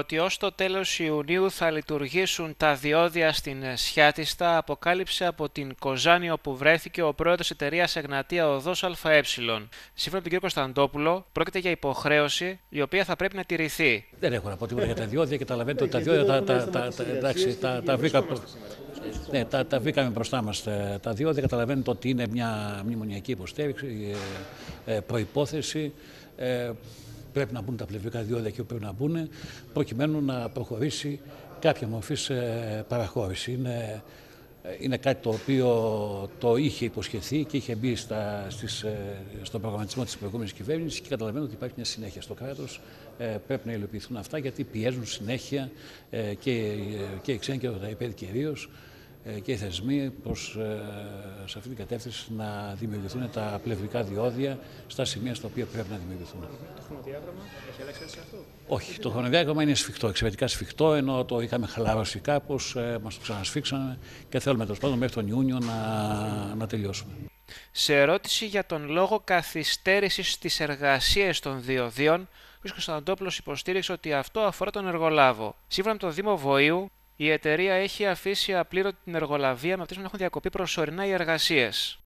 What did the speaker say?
ότι ως το τέλος Ιουνίου θα λειτουργήσουν τα διόδια στην Σιάτιστα αποκάλυψε από την Κοζάνη όπου βρέθηκε ο πρόεδρος εταιρείας Εγνατία Οδός ΑΕ. Σύμφωνα με τον κ. Κωνσταντόπουλο, πρόκειται για υποχρέωση η οποία θα πρέπει να τηρηθεί. Δεν έχω να πω τίποτα για τα διόδια. Καταλαβαίνετε ότι τα διόδια τα, τα, τα, τα, εντάξει, τα, τα βρήκα. Ναι, τα, τα βρήκαμε μπροστά μας τα διόδια. Καταλαβαίνετε ότι είναι μια μνημονιακή υποστήριξη, ε, ε, προπόθεση. Ε, πρέπει να μπουν τα πλευρικά διόδια και πρέπει να μπουν, προκειμένου να προχωρήσει κάποια μορφή παραχώρηση. Είναι, είναι κάτι το οποίο το είχε υποσχεθεί και είχε μπει στα, στις, στον προγραμματισμό της προηγούμενης κυβέρνησης και καταλαβαίνω ότι υπάρχει μια συνέχεια στο κράτος. Ε, πρέπει να υλοποιηθούν αυτά γιατί πιέζουν συνέχεια ε, και, και οι ξένοι και τα υπέδη κυρίως ε, και οι θεσμοί προς, ε, σε αυτή την κατεύθυνση να δημιουργηθούν τα πλευρικά διόδια στα σημεία στα οποία πρέπει να δημιουργηθούν. Το χρονοδιάγραμμα έχει αλλάξει έτσι αυτό; Όχι, το χρονοδιάγραμμα είναι σφιχτό, εξαιρετικά σφιχτό, ενώ το είχαμε χαλαρώσει κάπως, ε, μας το ξανασφίξαμε και θέλουμε τέλος πάντων μέχρι τον Ιούνιο να, να τελειώσουμε. Σε ερώτηση για τον λόγο καθυστέρησης της εργασίας των διοδίων, ο κ. Κωνσταντόπουλο υποστήριξε ότι αυτό αφορά τον εργολάβο. Σύμφωνα με το Δήμο Βοήου, η εταιρεία έχει αφήσει απλήρωτη την εργολαβία με αυτές να έχουν διακοπεί προσωρινά οι εργασίες.